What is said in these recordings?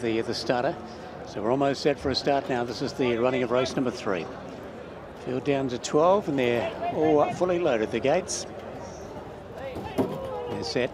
the, the starter. So we're almost set for a start now. This is the running of race number three. Field down to 12 and they're all fully loaded, the gates. They're set.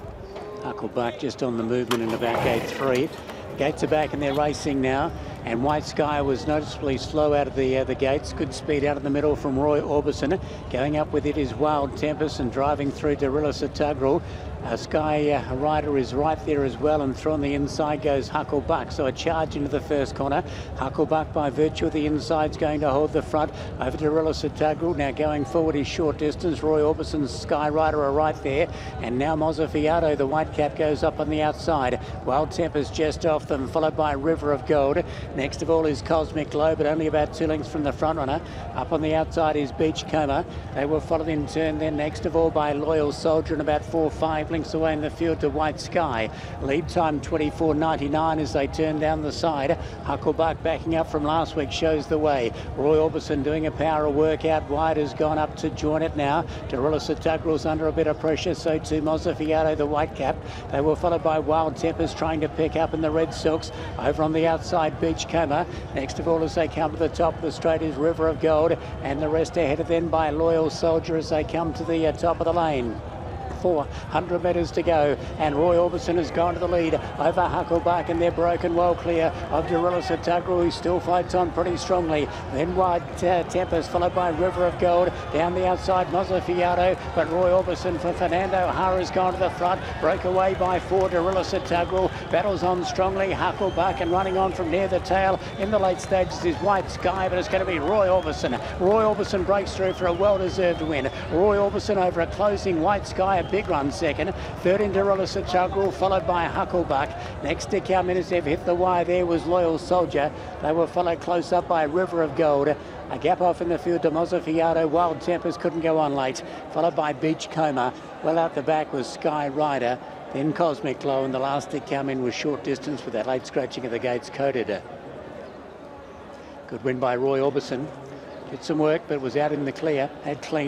Hucklebuck just on the movement in about gate three. Gates are back and they're racing now. And White Sky was noticeably slow out of the uh, the gates. Good speed out of the middle from Roy Orbison. Going up with it is Wild Tempest and driving through Darillis Tuggerel. Uh, Sky uh, Rider is right there as well, and through on the inside goes Hucklebuck. So a charge into the first corner. Hucklebuck, by virtue of the inside, is going to hold the front over to Tuggerel. Now going forward is short distance. Roy Orbison's Sky Rider are right there, and now Mozzafiato, the white cap, goes up on the outside. Wild Tempest just off them, followed by River of Gold. Next of all is Cosmic Glow, but only about two lengths from the front runner. Up on the outside is Beachcomber. They were followed in turn then next of all by Loyal Soldier and about four, five lengths away in the field to White Sky. Lead time 24.99 as they turn down the side. Hucklebuck backing up from last week shows the way. Roy Orbison doing a power of work out wide has gone up to join it now. Darillis Tuggerel's under a bit of pressure, so too Mozzafiato, the white cap. They were followed by Wild Tempest trying to pick up in the red silks. Over on the outside, Beachcomber. Next of all, as they come to the top of the straight is River of Gold, and the rest are headed then by Loyal Soldier as they come to the uh, top of the lane. 400 metres to go and Roy Orbison has gone to the lead. Over Hucklebuck, and they're broken well clear of Darillis Tuggerel who still fights on pretty strongly. Then wide uh, Tempest followed by River of Gold. Down the outside Mozzafiato but Roy Orbison for Fernando Jara has gone to the front. Broke away by four Darillis Tuggerel battles on strongly. Hucklebuck and running on from near the tail. In the late stages is White Sky but it's going to be Roy Orbison. Roy Orbison breaks through for a well-deserved win. Roy Orbison over a closing White Sky big run second. Third in Darillis Tuggerel, followed by Hucklebuck. Next to they've hit the wire there was Loyal Soldier. They were followed close up by River of Gold. A gap off in the field to Mozzafiato. Wild Tempest couldn't go on late. Followed by Beachcomber. Well out the back was Sky Rider. Then Cosmic Glow and the last to come in was short distance with that late scratching of the gates coded. Good win by Roy Orbison. Did some work but was out in the clear. Had clean.